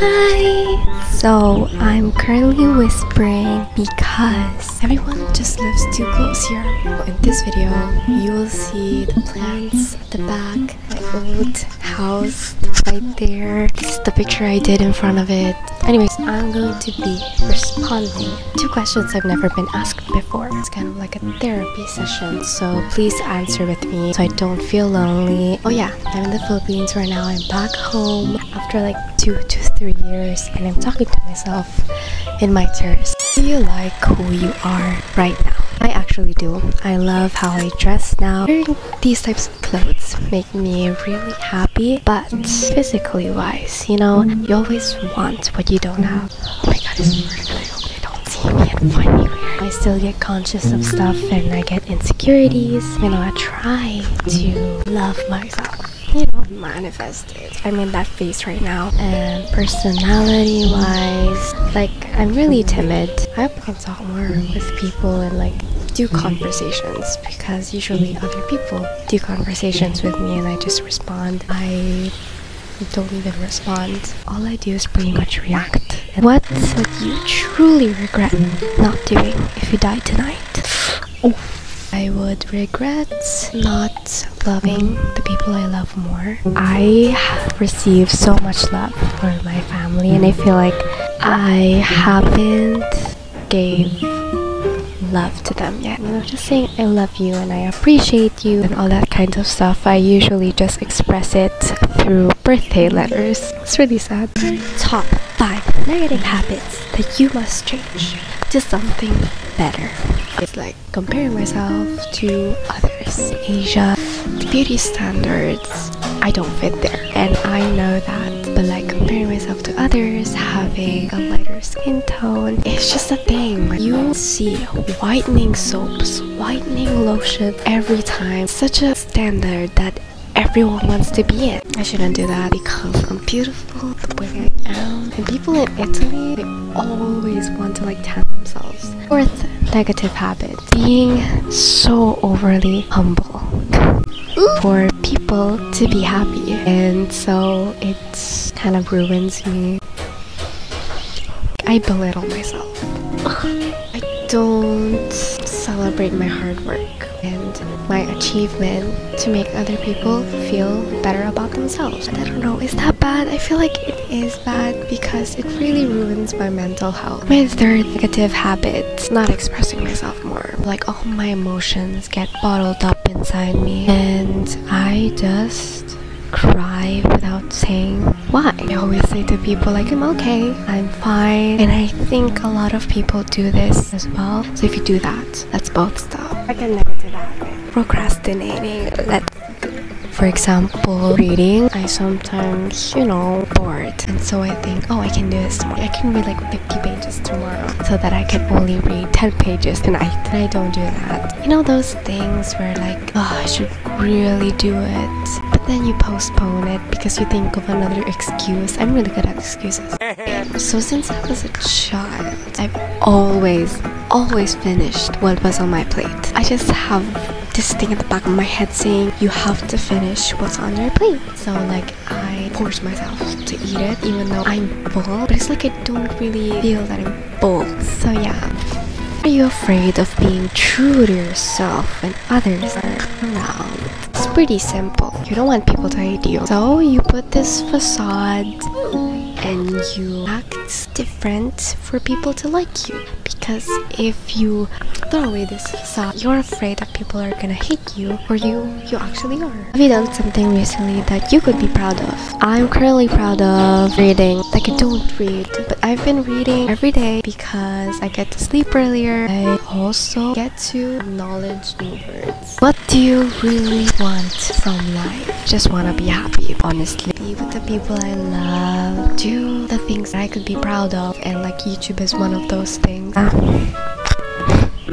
Hi! So, I'm currently whispering because everyone just lives too close here. In this video, you will see the plants at the back, my old house right there. This is the picture I did in front of it. Anyways, I'm going to be responding to questions I've never been asked before. It's kind of like a therapy session, so please answer with me so I don't feel lonely. Oh yeah, I'm in the Philippines right now. I'm back home after like two to three years and I'm talking to myself in my terrace. Do you like who you are right now? I actually do. I love how I dress now. Wearing these types of clothes make me really happy, but physically wise, you know, you always want what you don't have. Oh my god, it's vertical. I hope they don't see me and find me weird. I still get conscious of stuff and I get insecurities. You know, I try to love myself you know, manifest it. I'm in that phase right now. And personality wise, like, I'm really timid. I hope can talk more with people and, like, do conversations because usually other people do conversations with me and I just respond. I don't even respond. All I do is pretty much react. What would you truly regret not doing if you died tonight? Oh. I would regret not loving the people I love more. I receive so much love from my family and I feel like I haven't gave love to them yet. You know, just saying I love you and I appreciate you and all that kind of stuff. I usually just express it through birthday letters. It's really sad. Top 5 negative habits that you must change to something better. It's like comparing myself to others. Asia, the beauty standards, I don't fit there. And I know that. But like comparing myself to others, having a lighter skin tone, it's just a thing. You see whitening soaps, whitening lotion every time. Such a standard that everyone wants to be in. I shouldn't do that because I'm beautiful the way I am. And people in Italy, they always want to like tan themselves. Fourth negative habit, being so overly humble for people to be happy. And so it kind of ruins me. I belittle myself. Don't celebrate my hard work and my achievement to make other people feel better about themselves. I don't know, is that bad? I feel like it is bad because it really ruins my mental health. My third negative habit, not expressing myself more. Like all my emotions get bottled up inside me and I just cry without saying why. I always say to people like I'm okay, I'm fine, and I think a lot of people do this as well. So if you do that, let's both stop. I can negative habit. Procrastinating. Let for example, reading, I sometimes, you know, bored. And so I think, oh, I can do this tomorrow. I can read like 50 pages tomorrow so that I can only read 10 pages tonight. And I don't do that. You know, those things where like, oh, I should really do it. Then you postpone it because you think of another excuse. I'm really good at excuses. so since I was a child, I've always, always finished what was on my plate. I just have this thing at the back of my head saying you have to finish what's on your plate. So like I force myself to eat it even though I'm full, but it's like I don't really feel that I'm full. So yeah. Are you afraid of being true to yourself when others are around? Pretty simple. You don't want people to hate you. So you put this facade and you act different for people to like you because if you throw away this facade you're afraid that people are gonna hate you or you you actually are. Have you done something recently that you could be proud of? I'm currently proud of reading. Like i don't read but i've been reading every day because i get to sleep earlier. I also get to knowledge new words. What do you really want from life? Just want to be happy honestly. Be with the people i love. Do the things i could be proud of. And like youtube is one of those things ah.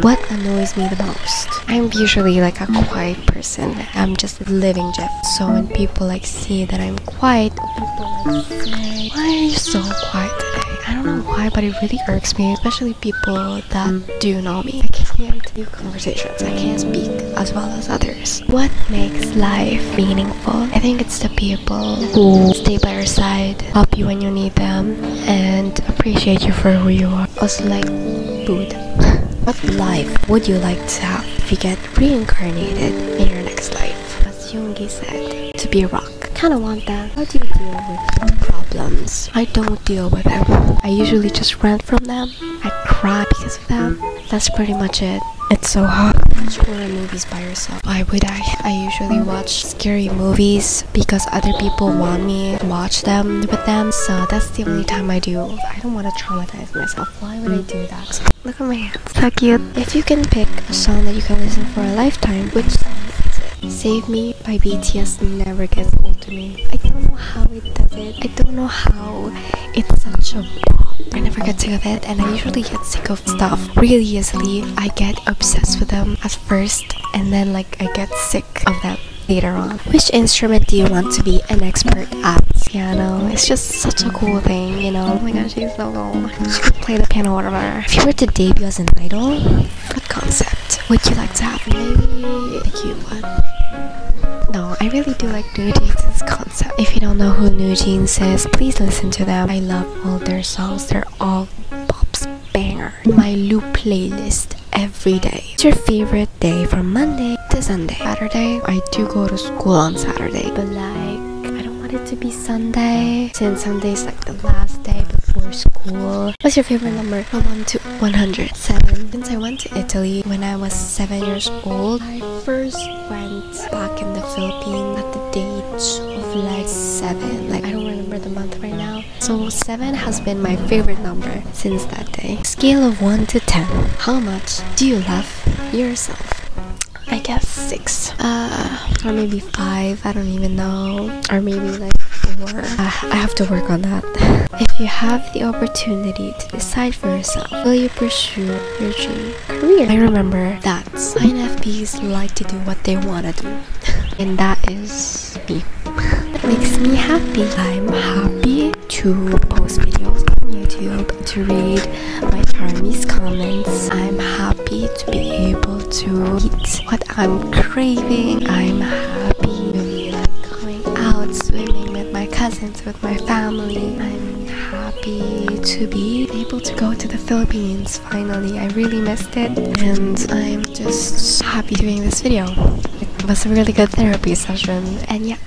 What annoys me the most? I'm usually like a quiet person. I'm just a living Jeff. So when people like see that I'm quiet, people like say, Why are you so quiet today? I don't know why, but it really irks me, especially people that do know me. I can't do conversations. I can't speak. as well as others. What makes life meaningful? I think it's the people who stay by your side, help you when you need them, and appreciate you for who you are. Also, like food. What life would you like to have if you get reincarnated in your next life? As Yoongi said, to be a rock. Kinda want that. How do you deal with problems? I don't deal with them. I usually just run from them. I cry because of them. That's pretty much it. It's so hard. Watch horror movies by yourself. Why would I? I usually watch scary movies because other people want me to watch them with them. So that's the only time I do. I don't want to traumatize myself. Why would I do that? Look at my hands. So cute. If you can pick a song that you can listen for a lifetime, which song is it? Save Me by BTS never gets old to me. I don't know how it does it. I don't know how it's such a bop. I never get sick of it and I usually get sick of stuff really easily. I get obsessed with them at first and then like I get sick of them later on. Which instrument do you want to be an expert at? Piano. It's just such a cool thing, you know? Oh my gosh, she's so cool. She could play the piano whatever. If you were to debut as an idol, what concept would you like to have? Maybe a cute one. No, I really do like NewJeans' concept. If you don't know who NewJeans is, please listen to them. I love all their songs. They're all pops banger. My loop playlist every day. What's your favorite day from Monday to Sunday? Saturday, I do go to school on Saturday, but like I don't want it to be Sunday since Sunday is like the last day before school. What's your favorite number from 1 to 107. Since I went to Italy when I was 7 years old, I first went back in the Philippines at the age of like 7. Like I don't remember the month right now. So 7 has been my favorite number since that day. Scale of 1 to 10. How much do you love yourself? I guess six. Uh, or maybe five. I don't even know. Or maybe like four. Uh, I have to work on that. If you have the opportunity to decide for yourself, will you pursue your dream career? I remember that INFPs like to do what they want to do, and that is me. That makes me happy. I'm happy to post videos on YouTube, to read my Charmies' comments. I'm happy to be to eat what I'm craving. I'm happy going out swimming with my cousins, with my family. I'm happy to be able to go to the Philippines finally. I really missed it and I'm just happy doing this video. It was a really good therapy session and yeah,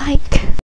like